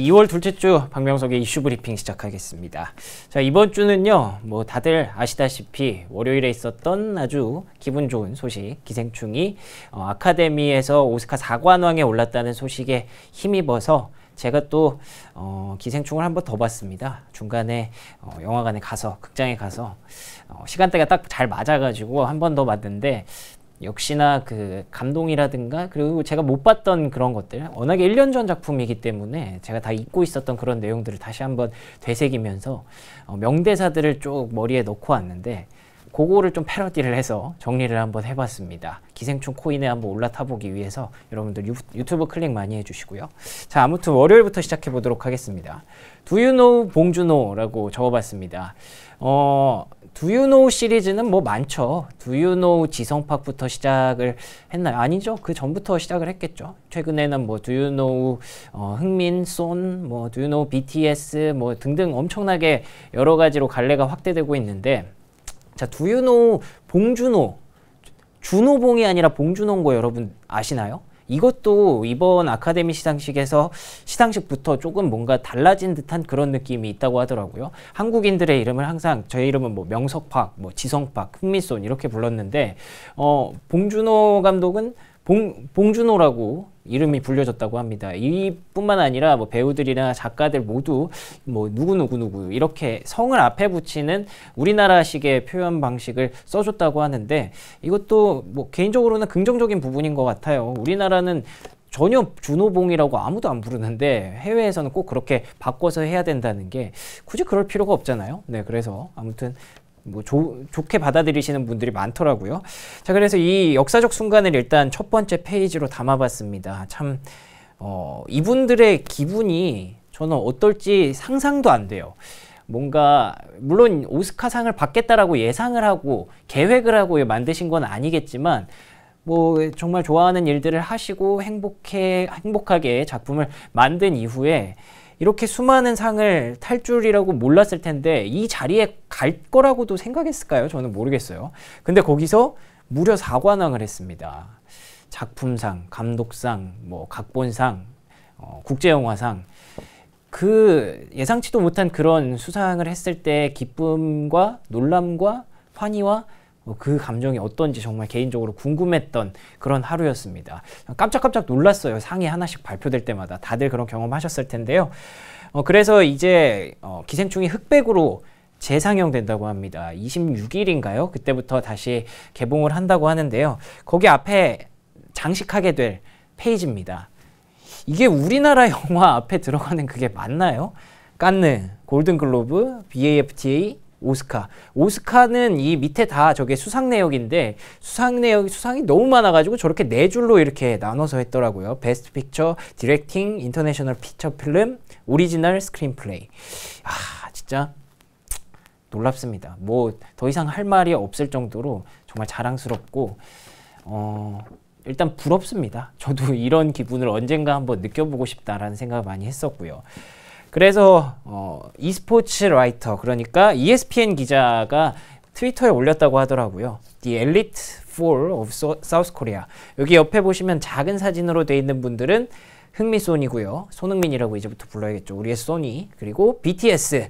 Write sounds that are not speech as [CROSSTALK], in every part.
2월 둘째 주 박명석의 이슈 브리핑 시작하겠습니다. 자, 이번 주는요, 뭐 다들 아시다시피 월요일에 있었던 아주 기분 좋은 소식, 기생충이 어, 아카데미에서 오스카 사관왕에 올랐다는 소식에 힘입어서 제가 또 어, 기생충을 한 번 더 봤습니다. 중간에 어, 영화관에 가서 극장에 가서 어, 시간대가 딱 잘 맞아가지고 한 번 더 봤는데 역시나 그 감동이라든가 그리고 제가 못 봤던 그런 것들 워낙에 1년 전 작품이기 때문에 제가 다 잊고 있었던 그런 내용들을 다시 한번 되새기면서 어, 명대사들을 쭉 머리에 넣고 왔는데 그거를 좀 패러디를 해서 정리를 한번 해봤습니다. 기생충 코인에 한번 올라타 보기 위해서 여러분들 유, 유튜브 클릭 많이 해주시고요. 자 아무튼 월요일부터 시작해 보도록 하겠습니다. Do you know 봉준호라고 적어봤습니다. 어 Do You Know 시리즈는 뭐 많죠. Do You Know 지성팍부터 시작을 했나요? 아니죠. 그 전부터 시작을 했겠죠. 최근에는 뭐 Do You Know 어, 흥민, 쏜, 뭐 Know BTS 뭐 등등 엄청나게 여러 가지로 갈래가 확대되고 있는데 자 Know 봉준호 준호봉이 아니라 봉준호인 거 여러분 아시나요? 이것도 이번 아카데미 시상식에서 시상식부터 조금 뭔가 달라진 듯한 그런 느낌이 있다고 하더라고요. 한국인들의 이름을 항상 저의 이름은 뭐 명석팍, 뭐 지성팍, 흥미손 이렇게 불렀는데 어 봉준호 감독은 봉, 봉준호라고 이름이 불려졌다고 합니다. 이뿐만 아니라 뭐 배우들이나 작가들 모두 뭐 누구 누구 누구 이렇게 성을 앞에 붙이는 우리나라식의 표현 방식을 써줬다고 하는데 이것도 뭐 개인적으로는 긍정적인 부분인 것 같아요. 우리나라는 전혀 준호봉이라고 아무도 안 부르는데 해외에서는 꼭 그렇게 바꿔서 해야 된다는 게 굳이 그럴 필요가 없잖아요. 네, 그래서 아무튼 뭐 조, 좋게 받아들이시는 분들이 많더라고요. 자, 그래서 이 역사적 순간을 일단 첫 번째 페이지로 담아봤습니다. 참, 어, 이분들의 기분이 저는 어떨지 상상도 안 돼요. 뭔가 물론 오스카상을 받겠다라고 예상을 하고 계획을 하고 만드신 건 아니겠지만 뭐 정말 좋아하는 일들을 하시고 행복해 행복하게 작품을 만든 이후에 이렇게 수많은 상을 탈 줄이라고 몰랐을 텐데 이 자리에 갈 거라고도 생각했을까요? 저는 모르겠어요. 근데 거기서 무려 4관왕을 했습니다. 작품상, 감독상, 뭐 각본상, 어, 국제영화상 그 예상치도 못한 그런 수상을 했을 때 기쁨과 놀람과 환희와 뭐 그 감정이 어떤지 정말 개인적으로 궁금했던 그런 하루였습니다. 깜짝깜짝 놀랐어요. 상이 하나씩 발표될 때마다 다들 그런 경험하셨을 텐데요. 어, 그래서 이제 어, 기생충이 흑백으로 재상영된다고 합니다. 26일인가요? 그때부터 다시 개봉을 한다고 하는데요. 거기 앞에 장식하게 될 페이지입니다. 이게 우리나라 [LAUGHS] 영화 앞에 들어가는 그게 맞나요? 깐느, 골든글로브, BAFTA, 오스카. 오스카는 이 밑에 다 저게 수상 내역인데 수상 내역 수상이 너무 많아가지고 저렇게 네 줄로 이렇게 나눠서 했더라고요. Best Picture, Directing, International Feature Film, Original Screenplay. 아 진짜 놀랍습니다. 뭐 더 이상 할 말이 없을 정도로 정말 자랑스럽고 어. 일단 부럽습니다. 저도 이런 기분을 언젠가 한번 느껴보고 싶다라는 생각을 많이 했었고요. 그래서 어, e스포츠 writer 그러니까 ESPN 기자가 트위터에 올렸다고 하더라고요. The Elite Four of South Korea. 여기 옆에 보시면 작은 사진으로 되어 있는 분들은 흥민 손이고요. 손흥민이라고 이제부터 불러야겠죠. 우리의 소니 그리고 BTS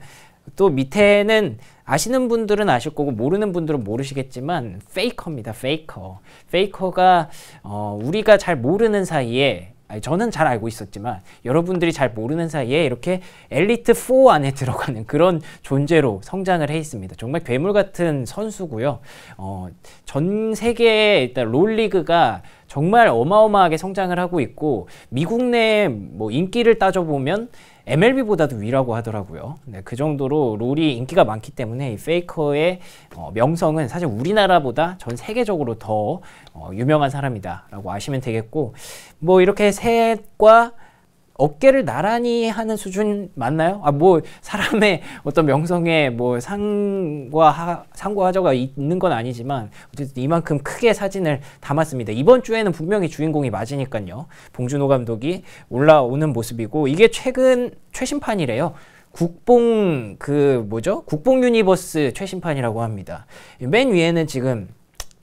또 밑에는 아시는 분들은 아실 거고 모르는 분들은 모르시겠지만 페이커입니다. 페이커. 페이커가 어, 우리가 잘 모르는 사이에 저는 잘 알고 있었지만 여러분들이 잘 모르는 사이에 이렇게 엘리트 4 안에 [LAUGHS] 들어가는 그런 존재로 성장을 해 있습니다. 정말 괴물 같은 선수고요. 어, 전 세계에 일단 롤리그가 정말 어마어마하게 성장을 하고 있고 미국 내 뭐 인기를 따져보면 MLB보다도 위라고 하더라고요. 네, 그 정도로 롤이 인기가 많기 때문에 이 페이커의 어, 명성은 사실 우리나라보다 전 세계적으로 더 어, 유명한 사람이다라고 아시면 되겠고 뭐 이렇게 셋과 어깨를 나란히 하는 수준 맞나요? 아, 뭐, 사람의 [LAUGHS] 어떤 명성에 뭐 상과 하, 상과 하저가 있는 건 아니지만, 어쨌든 이만큼 크게 사진을 담았습니다. 이번 주에는 분명히 주인공이 맞으니까요. 봉준호 감독이 올라오는 모습이고, 이게 최근 최신판이래요. 국뽕, 그, 뭐죠? 국뽕 universe 최신판이라고 합니다. 맨 위에는 지금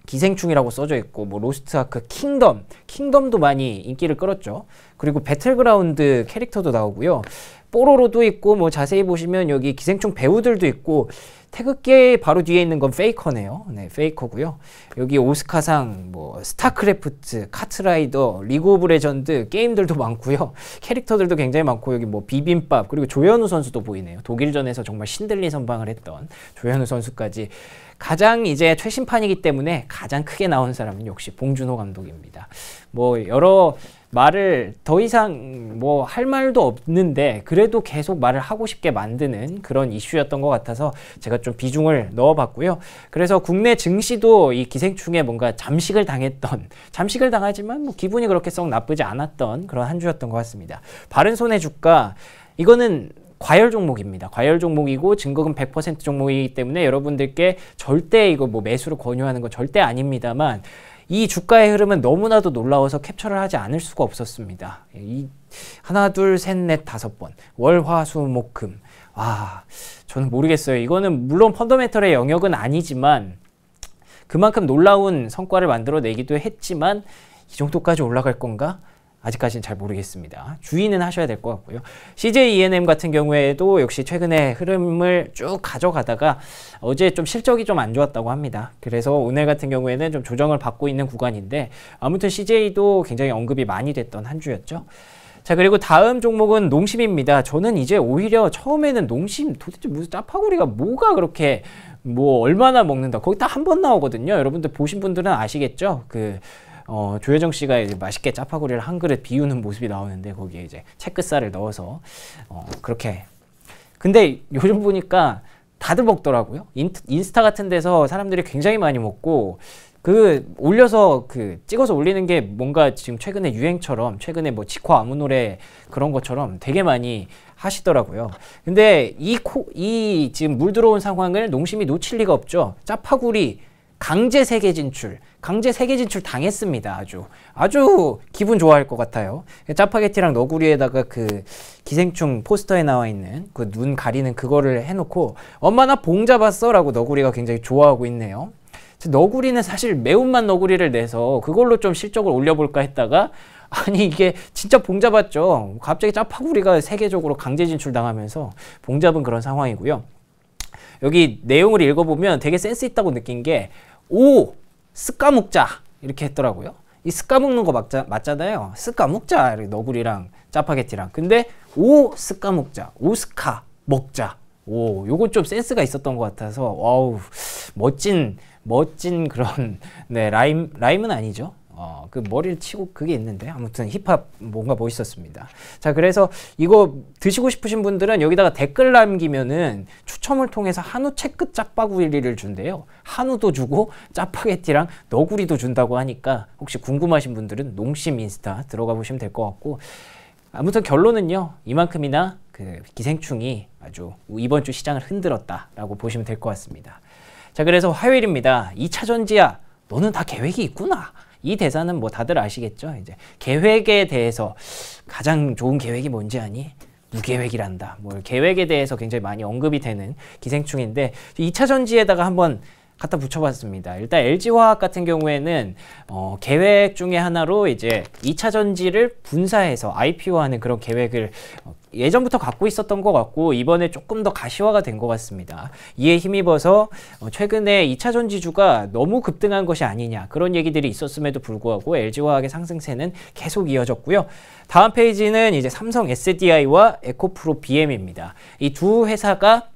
기생충이라고 써져 있고 뭐 로스트 아크 킹덤 킹덤도 많이 인기를 끌었죠. 그리고 배틀그라운드 캐릭터도 나오고요. 뽀로로도 있고 뭐 자세히 보시면 여기 기생충 배우들도 있고 태극기 바로 뒤에 있는 건 페이커네요. 네, 페이커고요. 여기 오스카상, 뭐 스타크래프트, 카트라이더, 리그 오브 레전드 게임들도 [LAUGHS] 많고요. 캐릭터들도 굉장히 많고 여기 뭐 비빔밥 그리고 조현우 선수도 보이네요. 독일전에서 정말 신들린 선방을 했던 조현우 선수까지 가장 이제 최신판이기 때문에 가장 크게 나온 사람은 역시 봉준호 감독입니다. 뭐 여러 말을 더 이상 뭐 할 말도 없는데 그래도 계속 말을 하고 싶게 만드는 그런 이슈였던 것 같아서 제가 좀 비중을 넣어봤고요. 그래서 국내 증시도 이 기생충에 뭔가 잠식을 당했던 잠식을 당하지만 뭐 기분이 그렇게 썩 나쁘지 않았던 그런 한 주였던 것 같습니다. 바른손해 주가 이거는 과열 종목입니다. 과열 종목이고 증거금 100% 종목이기 때문에 여러분들께 절대 이거 뭐 매수를 권유하는 건 절대 아닙니다만 이 주가의 흐름은 너무나도 놀라워서 캡처를 하지 않을 수가 없었습니다. 이 하나 둘 셋 넷 다섯 번 월화수목금 와 저는 모르겠어요. 이거는 물론 펀더멘털의 영역은 아니지만 그만큼 놀라운 성과를 만들어내기도 했지만 이 정도까지 올라갈 건가? 아직까지는 잘 모르겠습니다. 주의는 하셔야 될 것 같고요. CJ ENM 같은 경우에도 역시 최근에 흐름을 쭉 가져가다가 어제 좀 실적이 좀 안 좋았다고 합니다. 그래서 오늘 같은 경우에는 좀 조정을 받고 있는 구간인데 아무튼 CJ도 굉장히 언급이 많이 됐던 한 주였죠. 자 그리고 다음 종목은 농심입니다. 저는 이제 오히려 처음에는 농심 도대체 무슨 짜파구리가 뭐가 그렇게 뭐 얼마나 먹는다 거기 딱 한 번 나오거든요. 여러분들 보신 분들은 아시겠죠? 그 어, 조혜정 씨가 이제 맛있게 짜파구리를 한 그릇 비우는 모습이 나오는데 거기에 이제 채끝살을 넣어서 어, 그렇게 근데 요즘 보니까 다들 먹더라고요. 인스타 같은 데서 사람들이 굉장히 많이 먹고 그 올려서 그 찍어서 올리는 게 뭔가 지금 최근에 유행처럼 최근에 뭐 지코 아무 노래 그런 것처럼 되게 많이 하시더라고요. 근데 이 코, 이 지금 물 들어온 상황을 농심이 놓칠 리가 없죠. 짜파구리 강제 세계 진출, 강제 세계 진출 당했습니다. 아주 아주 기분 좋아할 것 같아요. 짜파게티랑 너구리에다가 그 기생충 포스터에 나와 있는 그 눈 가리는 그거를 해놓고 엄마 나 봉 잡았어라고 너구리가 굉장히 좋아하고 있네요. 너구리는 사실 매운맛 너구리를 내서 그걸로 좀 실적을 올려볼까 했다가 [LAUGHS] 아니 이게 진짜 봉 잡았죠. 갑자기 짜파구리가 세계적으로 강제 진출 당하면서 봉 잡은 그런 상황이고요. 여기 내용을 읽어보면 되게 센스 있다고 느낀 게 오! 습까 먹자! 이렇게 했더라고요. 이 습까 먹는 거 맞자, 맞잖아요. 이렇게 너구리랑 짜파게티랑. 근데 오! 습까 먹자. 오스카 먹자. 오, 요거 좀 센스가 있었던 것 같아서, wow, 멋진, 멋진 그런, [LAUGHS] 네, rhyme, rhyme은 아니죠. 어, 그 머리를 치고 그게 있는데 아무튼 힙합 뭔가 멋있었습니다. 자, 그래서 이거 드시고 싶으신 분들은 여기다가 댓글 남기면은 추첨을 통해서 한우 채끝 짜파구리를 준대요. 한우도 주고 짜파게티랑 너구리도 준다고 하니까 혹시 궁금하신 분들은 농심 인스타 들어가 보시면 될 것 같고 아무튼 결론은요. 이만큼이나 그 기생충이 아주 이번 주 시장을 흔들었다라고 보시면 될 것 같습니다. 자, 그래서 화요일입니다. 2차 전지야, 너는 다 계획이 있구나. 이 대사는 뭐 다들 아시겠죠? 이제 계획에 대해서 가장 좋은 계획이 뭔지 아니? 무계획이란다. 뭐 계획에 대해서 굉장히 많이 언급이 되는 기생충인데 2차 전지에다가 한번 갖다 붙여봤습니다. 일단 LG화학 같은 경우에는 어, 계획 중에 하나로 이제 2차 전지를 분사해서 IPO하는 그런 계획을 어, 예전부터 갖고 있었던 것 같고 이번에 조금 더 가시화가 된 것 같습니다. 이에 힘입어서 어, 최근에 2차 전지주가 너무 급등한 것이 아니냐 그런 얘기들이 있었음에도 불구하고 LG화학의 상승세는 계속 이어졌고요. 다음 페이지는 이제 삼성 SDI와 에코프로 BM입니다. 이 두 회사가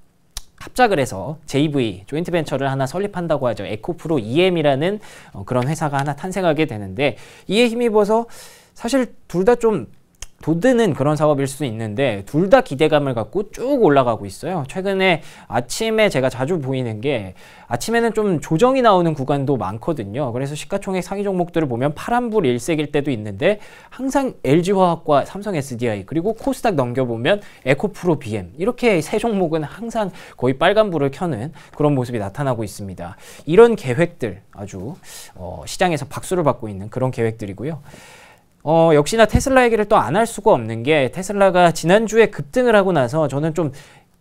합작을 해서 JV 조인트 벤처를 하나 설립한다고 하죠. 에코프로 EM이라는 어, 그런 회사가 하나 탄생하게 되는데 이에 힘입어서 사실 둘 다 좀 돋드는 그런 사업일 수 있는데 둘 다 기대감을 갖고 쭉 올라가고 있어요. 최근에 아침에 제가 자주 보이는 게 아침에는 좀 조정이 나오는 구간도 많거든요. 그래서 시가총액 상위 종목들을 보면 파란불 일색일 때도 있는데 항상 LG화학과 삼성 SDI 그리고 코스닥 넘겨보면 에코프로 BM 이렇게 세 종목은 항상 거의 빨간불을 켜는 그런 모습이 나타나고 있습니다. 이런 계획들 아주 어, 시장에서 박수를 받고 있는 그런 계획들이고요. 어, 역시나 테슬라 얘기를 또 안 할 수가 없는 게 테슬라가 지난주에 급등을 하고 나서 저는 좀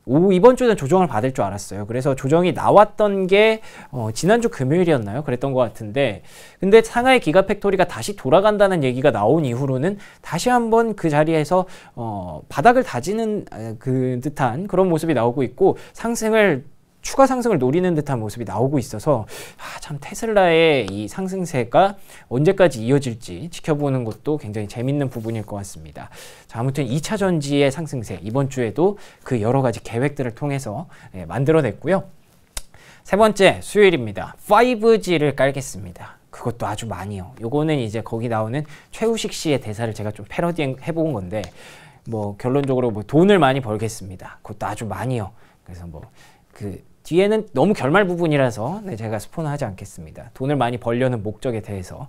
오, 이번 주는 조정을 받을 줄 알았어요. 그래서 조정이 나왔던 게 어, 지난주 금요일이었나요? 그랬던 것 같은데 근데 상하이 기가 팩토리가 다시 돌아간다는 얘기가 나온 이후로는 다시 한번 그 자리에서 어, 바닥을 다지는 그 듯한 그런 모습이 나오고 있고 상승을 추가 상승을 노리는 듯한 모습이 나오고 있어서 아, 참 테슬라의 이 상승세가 언제까지 이어질지 지켜보는 것도 굉장히 재밌는 부분일 것 같습니다. 자, 아무튼 2차 전지의 상승세 이번 주에도 그 여러 가지 계획들을 통해서 예, 만들어냈고요. 세 번째 수요일입니다. 5G를 깔겠습니다. 그것도 아주 많이요. 요거는 이제 거기 나오는 최우식 씨의 대사를 제가 좀 패러디 해본 건데 뭐 결론적으로 뭐 돈을 많이 벌겠습니다. 그것도 아주 많이요. 그래서 뭐그 뒤에는 너무 결말 부분이라서 네, 제가 스포는 하지 않겠습니다. 돈을 많이 벌려는 목적에 대해서.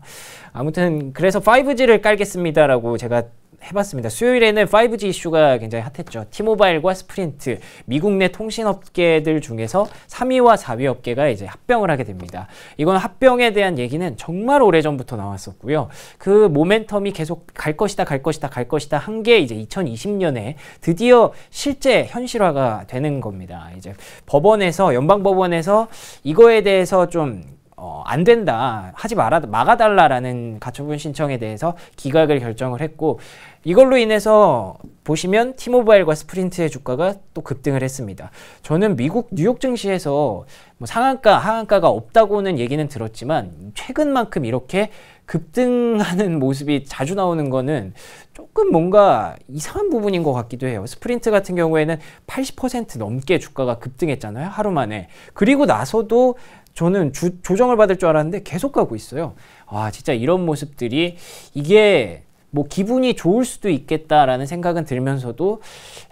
아무튼 그래서 5G를 깔겠습니다라고 제가 해봤습니다. 수요일에는 5G 이슈가 굉장히 핫했죠. 티모바일과 스프린트, 미국 내 통신업계들 중에서 3위와 4위 업계가 이제 합병을 하게 됩니다. 이건 합병에 대한 얘기는 정말 오래전부터 나왔었고요. 그 모멘텀이 계속 갈 것이다, 갈 것이다, 갈 것이다 한 게 이제 2020년에 드디어 실제 현실화가 되는 겁니다. 이제 법원에서, 연방법원에서 이거에 대해서 좀 어, 안 된다 하지 말아 막아달라라는 가처분 신청에 대해서 기각을 결정을 했고 이걸로 인해서 보시면 티모바일과 스프린트의 주가가 또 급등을 했습니다. 저는 미국 뉴욕 증시에서 뭐 상한가 하한가가 없다고는 얘기는 들었지만 최근만큼 이렇게 급등하는 모습이 자주 나오는 거는 조금 뭔가 이상한 부분인 것 같기도 해요. 스프린트 같은 경우에는 80% 넘게 주가가 급등했잖아요. 하루 만에. 그리고 나서도 저는 주, 조정을 받을 줄 알았는데 계속 가고 있어요. 와, 진짜 이런 모습들이 이게 뭐 기분이 좋을 수도 있겠다라는 생각은 들면서도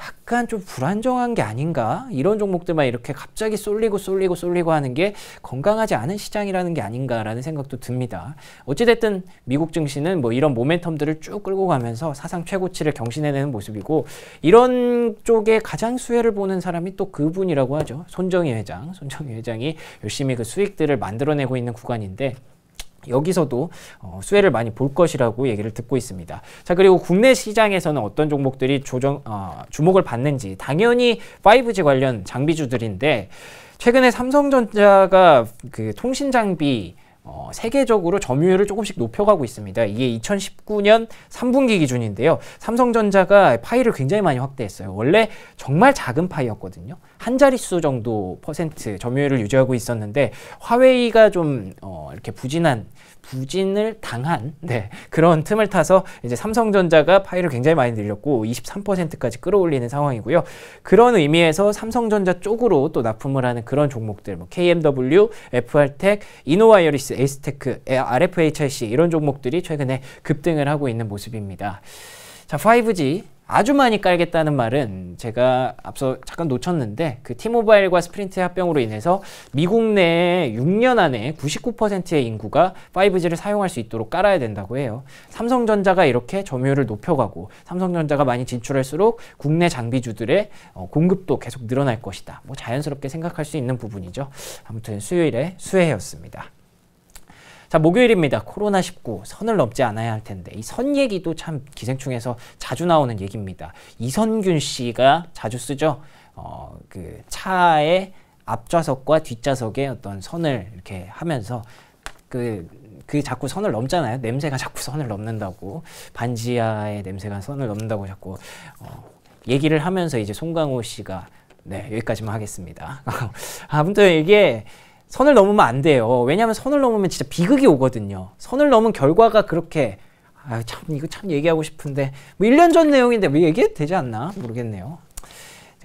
약간 좀 불안정한 게 아닌가 이런 종목들만 이렇게 갑자기 쏠리고 쏠리고 쏠리고 하는 게 건강하지 않은 시장이라는 게 아닌가라는 생각도 듭니다. 어찌됐든 미국 증시는 뭐 이런 모멘텀들을 쭉 끌고 가면서 사상 최고치를 경신해내는 모습이고 이런 쪽에 가장 수혜를 보는 사람이 또 그분이라고 하죠. 손정희 회장. 손정희 회장이 열심히 그 수익들을 만들어내고 있는 구간인데 여기서도 어, 수혜를 많이 볼 것이라고 얘기를 듣고 있습니다. 자 그리고 국내 시장에서는 어떤 종목들이 조정 어, 주목을 받는지 당연히 5G 관련 장비주들인데 최근에 삼성전자가 그 통신 장비 어, 세계적으로 점유율을 조금씩 높여가고 있습니다. 이게 2019년 3분기 기준인데요. 삼성전자가 파이를 굉장히 많이 확대했어요. 원래 정말 작은 파이였거든요. 한 자릿수 정도 퍼센트 점유율을 유지하고 있었는데 화웨이가 좀 어, 이렇게 부진한 부진을 당한 네, 그런 틈을 타서 이제 삼성전자가 파이를 굉장히 많이 늘렸고 23%까지 끌어올리는 상황이고요. 그런 의미에서 삼성전자 쪽으로 또 납품을 하는 그런 종목들 뭐 KMW, FR텍, 이노와이어리스, 에이스테크, RFHIC 이런 종목들이 최근에 급등을 하고 있는 모습입니다. 자, 5G 아주 많이 깔겠다는 말은 제가 앞서 잠깐 놓쳤는데 그 티모바일과 스프린트 합병으로 인해서 미국 내에 6년 안에 99%의 인구가 5G를 사용할 수 있도록 깔아야 된다고 해요. 삼성전자가 이렇게 점유율을 높여가고 삼성전자가 많이 진출할수록 국내 장비주들의 어, 공급도 계속 늘어날 것이다. 뭐 자연스럽게 생각할 수 있는 부분이죠. 아무튼 수요일에 수혜였습니다. 자, 목요일입니다. 코로나19 선을 넘지 않아야 할 텐데 이 선 얘기도 참 기생충에서 자주 나오는 얘기입니다. 이선균 씨가 자주 쓰죠. 어, 그 차의 앞좌석과 뒷좌석에 어떤 선을 이렇게 하면서 그, 그 자꾸 선을 넘잖아요. 냄새가 자꾸 선을 넘는다고. 반지하의 냄새가 선을 넘는다고 자꾸 어, 얘기를 하면서 이제 송강호 씨가 네, 여기까지만 하겠습니다. [LAUGHS] 아무튼 이게 선을 넘으면 안 돼요. 왜냐하면 선을 넘으면 진짜 비극이 오거든요. 선을 넘은 결과가 그렇게 아, 참 이거 참 얘기하고 싶은데 뭐 1년 전 내용인데 뭐 얘기해도 되지 않나 모르겠네요.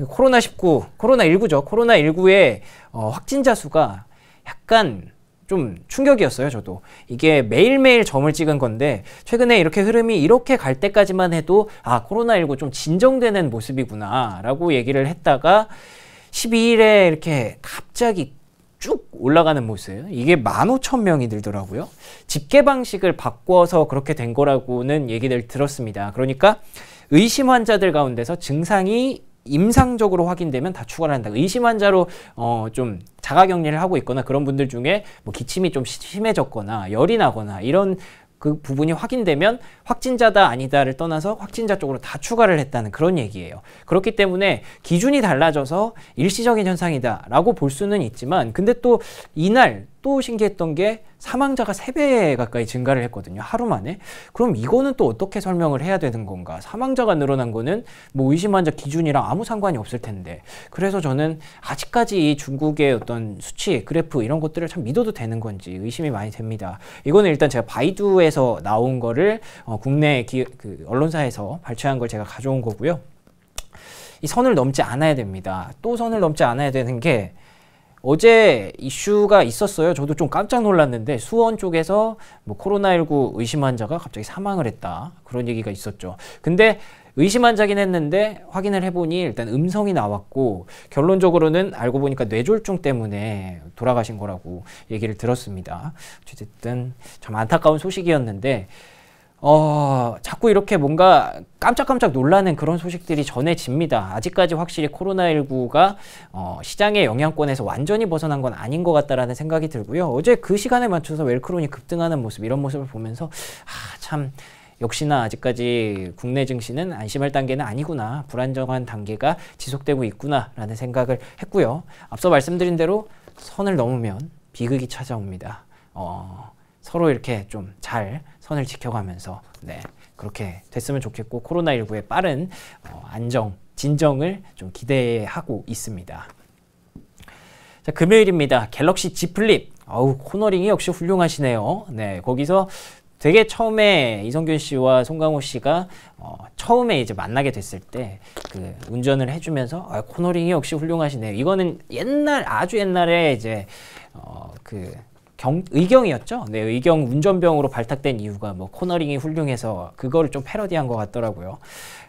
코로나 19, 코로나 19죠. 코로나 19의 어, 확진자 수가 약간 좀 충격이었어요, 저도. 이게 매일매일 점을 찍은 건데, 최근에 이렇게 흐름이 이렇게 갈 때까지만 해도, 아, 코로나19 좀 진정되는 모습이구나, 라고 얘기를 했다가, 12일에 이렇게 갑자기 쭉 올라가는 모습. 이게 15,000명이 늘더라고요. 집계 방식을 바꿔서 그렇게 된 거라고는 얘기를 들었습니다. 그러니까 의심 환자들 가운데서 증상이 임상적으로 확인되면 다 추가를 한다. 의심 환자로 어, 좀 자가격리를 하고 있거나 그런 분들 중에 뭐 기침이 좀 심해졌거나 열이 나거나 이런 그 부분이 확인되면 확진자다 아니다를 떠나서 확진자 쪽으로 다 추가를 했다는 그런 얘기예요. 그렇기 때문에 기준이 달라져서 일시적인 현상이다라고 볼 수는 있지만 근데 또 이날 또 신기했던 게 사망자가 3배 가까이 증가를 했거든요. 하루 만에. 그럼 이거는 또 어떻게 설명을 해야 되는 건가? 사망자가 늘어난 거는 뭐 의심 환자 기준이랑 아무 상관이 없을 텐데. 그래서 저는 아직까지 이 중국의 어떤 수치, 그래프 이런 것들을 참 믿어도 되는 건지 의심이 많이 됩니다. 이거는 일단 제가 바이두에서 나온 거를 어, 국내 기, 그 언론사에서 발췌한 걸 제가 가져온 거고요. 이 선을 넘지 않아야 됩니다. 또 선을 넘지 않아야 되는 게 어제 이슈가 있었어요. 저도 좀 깜짝 놀랐는데 수원 쪽에서 뭐 코로나19 의심 환자가 갑자기 사망을 했다. 그런 얘기가 있었죠. 근데 의심 환자긴 했는데 확인을 해보니 일단 음성이 나왔고 결론적으로는 알고 보니까 뇌졸중 때문에 돌아가신 거라고 얘기를 들었습니다. 어쨌든 참 안타까운 소식이었는데 어, 자꾸 이렇게 뭔가 깜짝깜짝 놀라는 그런 소식들이 전해집니다. 아직까지 확실히 코로나19가 어, 시장의 영향권에서 완전히 벗어난 건 아닌 것 같다라는 생각이 들고요. 어제 그 시간에 맞춰서 웰크론이 급등하는 모습, 이런 모습을 보면서 아, 참 역시나 아직까지 국내 증시는 안심할 단계는 아니구나. 불안정한 단계가 지속되고 있구나라는 생각을 했고요. 앞서 말씀드린 대로 선을 넘으면 비극이 찾아옵니다. 어, 서로 이렇게 좀 잘 선을 지켜가면서 네 그렇게 됐으면 좋겠고 코로나19의 빠른 어, 안정 진정을 좀 기대하고 있습니다. 자 금요일입니다. 갤럭시 Z 플립 아우 코너링이 역시 훌륭하시네요. 네 거기서 되게 처음에 이선균 씨와 송강호 씨가 어, 처음에 이제 만나게 됐을 때 그 운전을 해주면서 아, 코너링이 역시 훌륭하시네요. 이거는 옛날 아주 옛날에 이제 어, 그 경, 의경이었죠. 네, 의경 운전병으로 발탁된 이유가 뭐 코너링이 훌륭해서 그거를 좀 패러디한 것 같더라고요.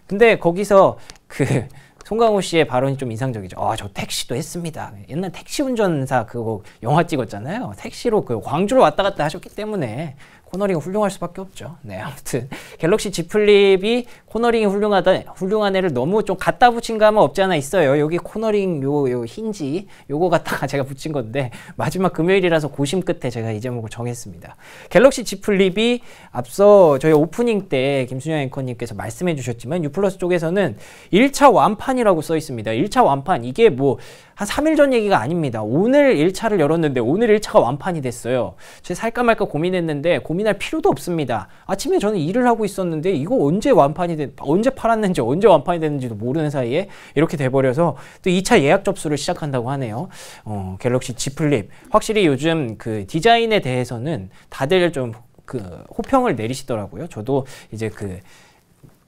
근데 거기서 그 [LAUGHS] 송강호 씨의 발언이 좀 인상적이죠. 아, 저 택시도 했습니다. 옛날 택시 운전사 그거 영화 찍었잖아요. 택시로 그 광주로 왔다 갔다 하셨기 때문에 코너링이 훌륭할 수밖에 없죠. 네, 아무튼 [LAUGHS] 갤럭시 Z 플립이 코너링이 훌륭하다, 훌륭한 애를 너무 좀 갖다 붙인 감은 없지 않아 있어요. 여기 코너링 요, 요 힌지 요거 갖다가 [LAUGHS] 제가 붙인 건데 마지막 금요일이라서 고심 끝에 제가 이 제목을 정했습니다. 갤럭시 Z 플립이 앞서 저희 오프닝 때 김순영 앵커님께서 말씀해 주셨지만 유플러스 쪽에서는 1차 완판이라고 써 있습니다. 1차 완판 이게 뭐 한 3일 전 얘기가 아닙니다. 오늘 1차를 열었는데 오늘 1차가 완판이 됐어요. 제가 살까 말까 고민했는데 고민 할 필요도 없습니다. 아침에 저는 일을 하고 있었는데 이거 언제 완판이 된 언제 팔았는지 언제 완판이 됐는지도 모르는 사이에 이렇게 돼버려서 또 2차 예약 접수를 시작한다고 하네요. 어, 갤럭시 Z 플립 확실히 요즘 그 디자인에 대해서는 다들 좀 그 호평을 내리시더라고요. 저도 이제 그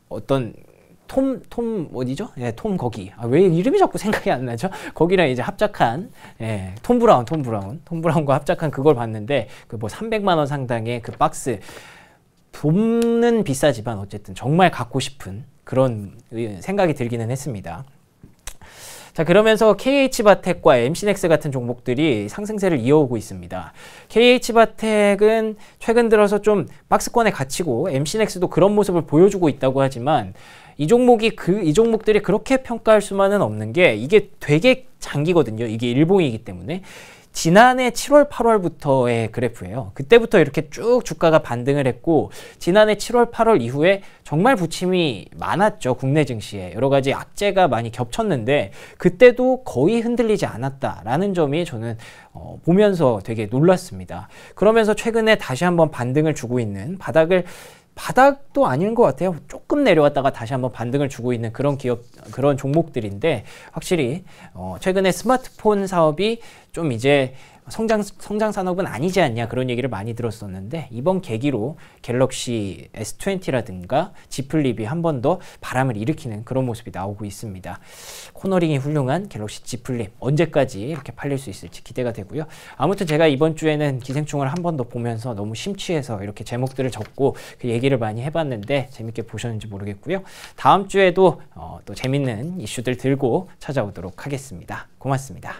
어떤 톰, 톰, 어디죠? 예, 톰 거기. 아, 왜 이름이 자꾸 생각이 안 나죠? 거기랑 이제 합작한, 예, 톰 브라운, 톰 브라운. 톰 브라운과 합작한 그걸 봤는데, 그 뭐 300만원 상당의 그 박스. 돈은 비싸지만 어쨌든 정말 갖고 싶은 그런 생각이 들기는 했습니다. 자 그러면서 KH바텍과 MC넥스 같은 종목들이 상승세를 이어오고 있습니다. KH바텍은 최근 들어서 좀 박스권에 갇히고 MC넥스도 그런 모습을 보여주고 있다고 하지만 이 종목이 그 이 종목들이 그렇게 평가할 수만은 없는 게 이게 되게 장기거든요. 이게 일봉이기 때문에 지난해 7월, 8월부터의 그래프예요. 그때부터 이렇게 쭉 주가가 반등을 했고 지난해 7월, 8월 이후에 정말 부침이 많았죠. 국내 증시에 여러 가지 악재가 많이 겹쳤는데 그때도 거의 흔들리지 않았다라는 점이 저는 어, 보면서 되게 놀랐습니다. 그러면서 최근에 다시 한번 반등을 주고 있는 바닥을 바닥도 아닌 것 같아요. 조금 내려왔다가 다시 한번 반등을 주고 있는 그런 기업, 그런 종목들인데 확실히 어, 최근에 스마트폰 사업이 좀 이제 성장 성장 산업은 아니지 않냐 그런 얘기를 많이 들었었는데 이번 계기로 갤럭시 S20라든가 지플립이 한 번 더 바람을 일으키는 그런 모습이 나오고 있습니다. 코너링이 훌륭한 갤럭시 지플립 언제까지 이렇게 팔릴 수 있을지 기대가 되고요. 아무튼 제가 이번 주에는 기생충을 한 번 더 보면서 너무 심취해서 이렇게 제목들을 적고 그 얘기를 많이 해봤는데 재밌게 보셨는지 모르겠고요. 다음 주에도 어, 또 재밌는 이슈들 들고 찾아오도록 하겠습니다. 고맙습니다.